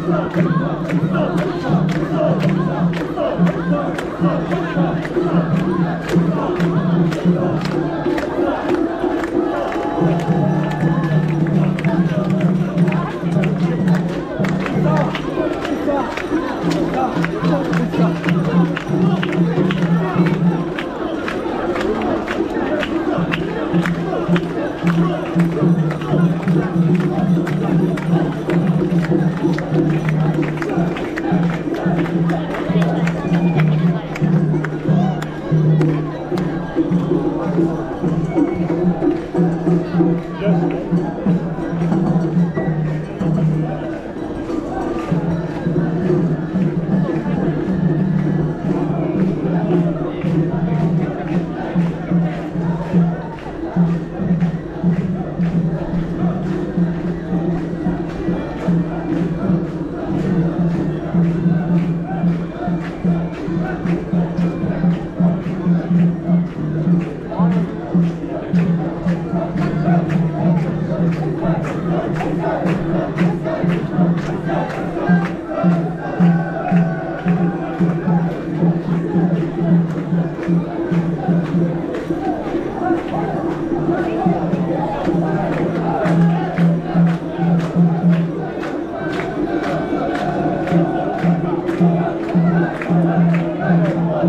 Thank you.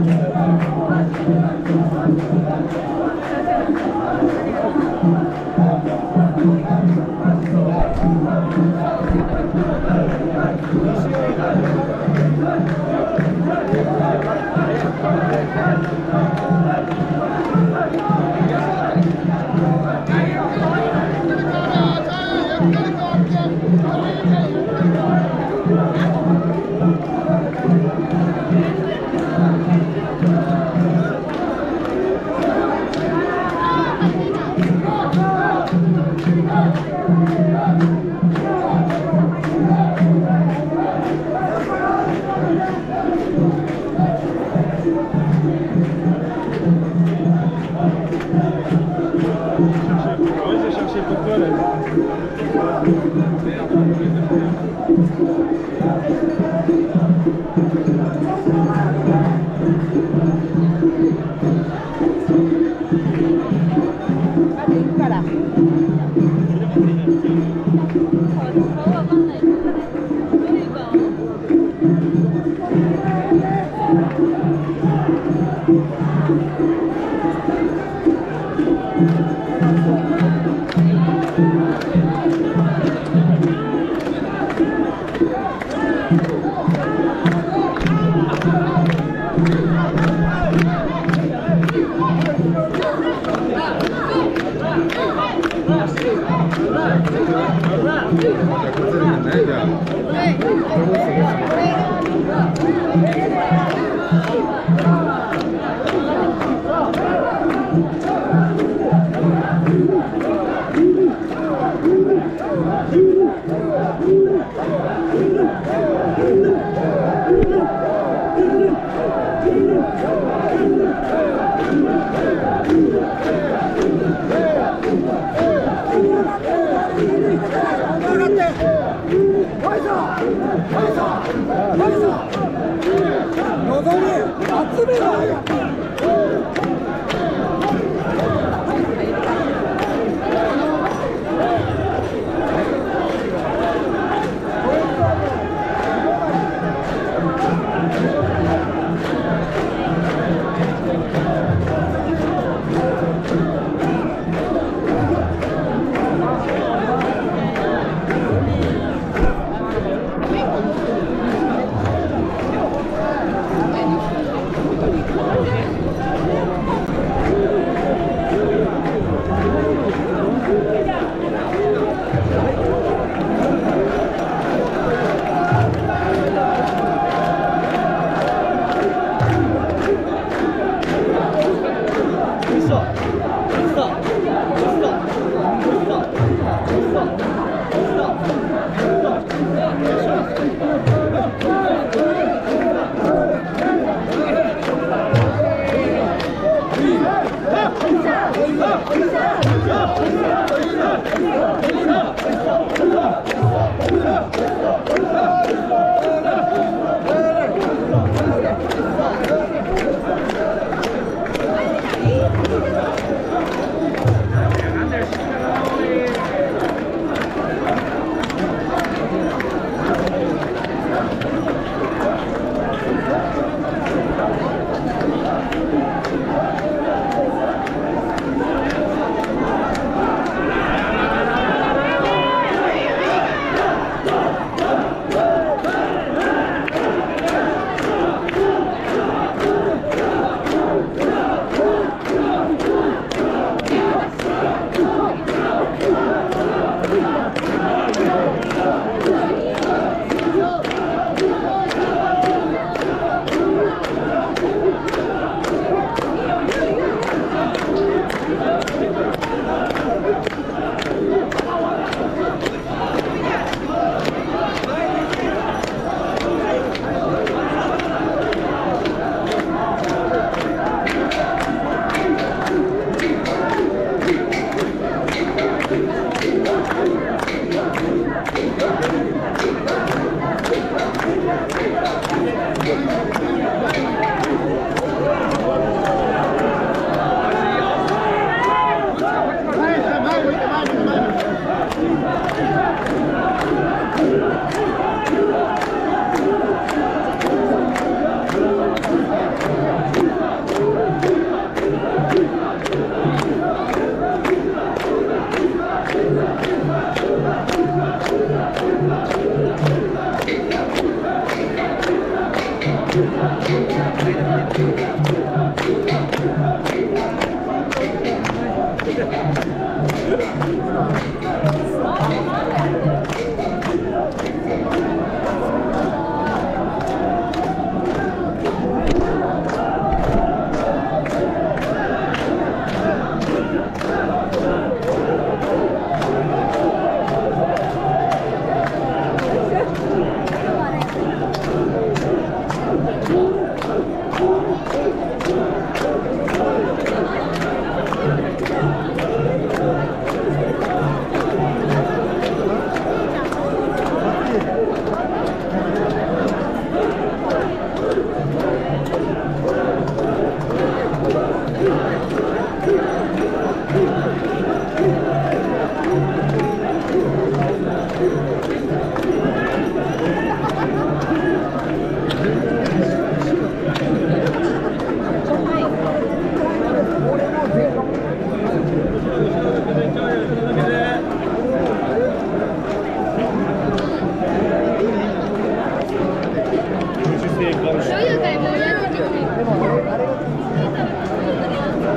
Thank you.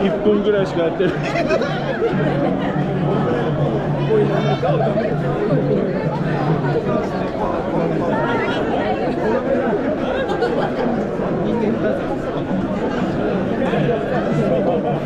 1分ぐらいしかやってるもう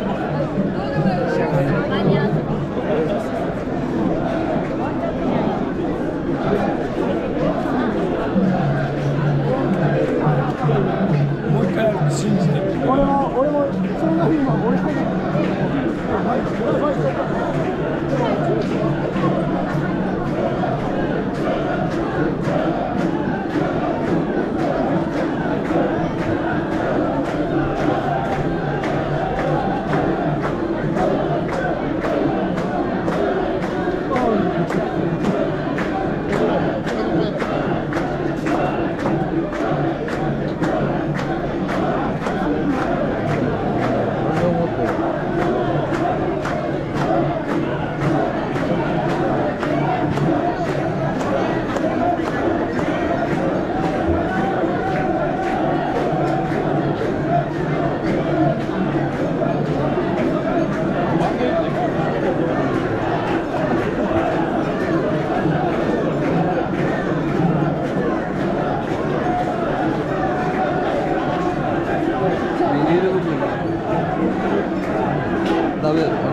食べ。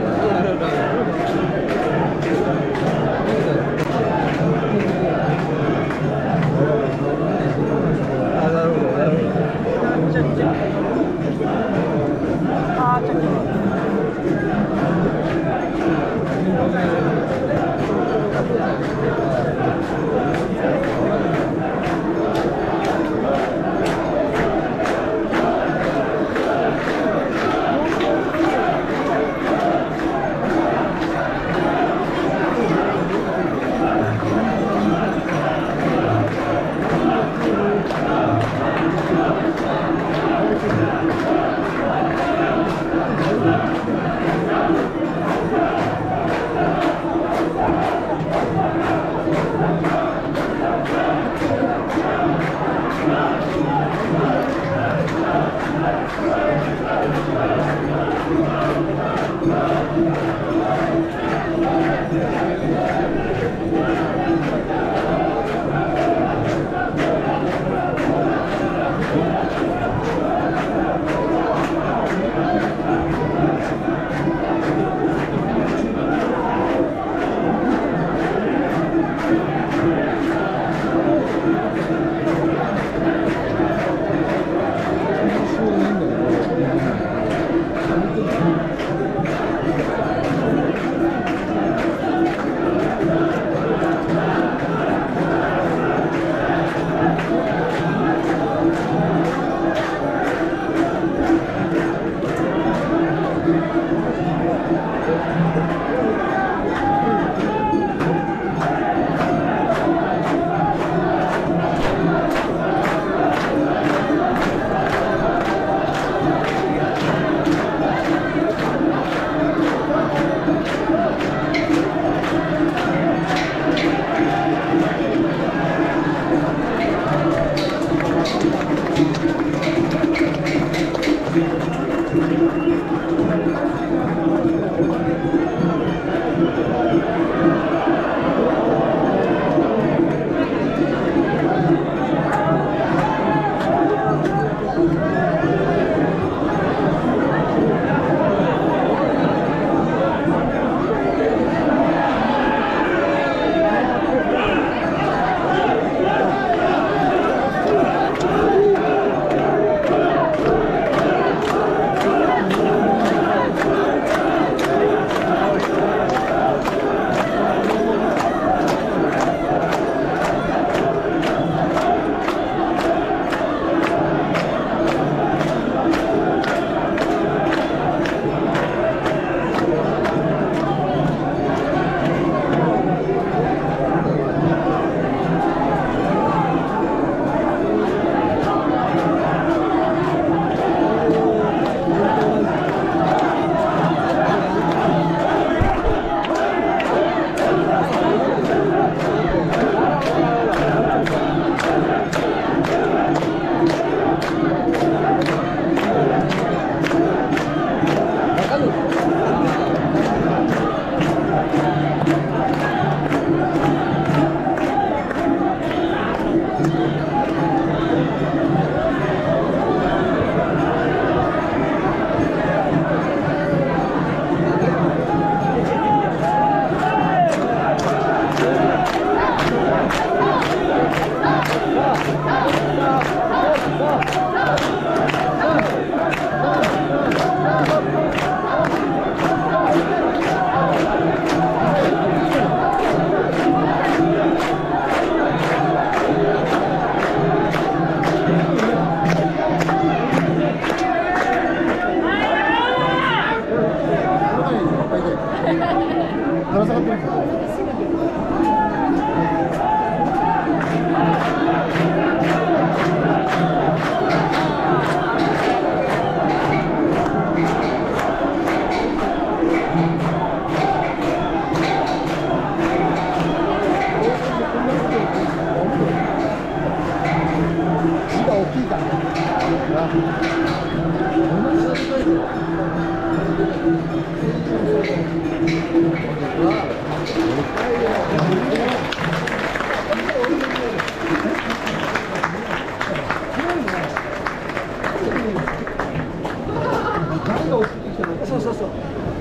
誰が送ってきたのそうそうそう。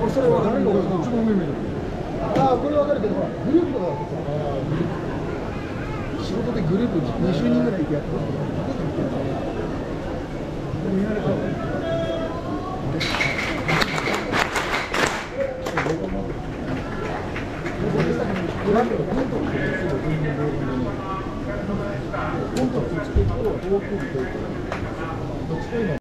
俺それ分かるよ俺一番上見るああこれ分かるけどほらグループとかだとさ仕事でグループ20人ぐらいいてやってコントをつけると遠くに。